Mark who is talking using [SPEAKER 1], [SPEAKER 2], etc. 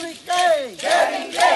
[SPEAKER 1] Kevin King. Kevin King.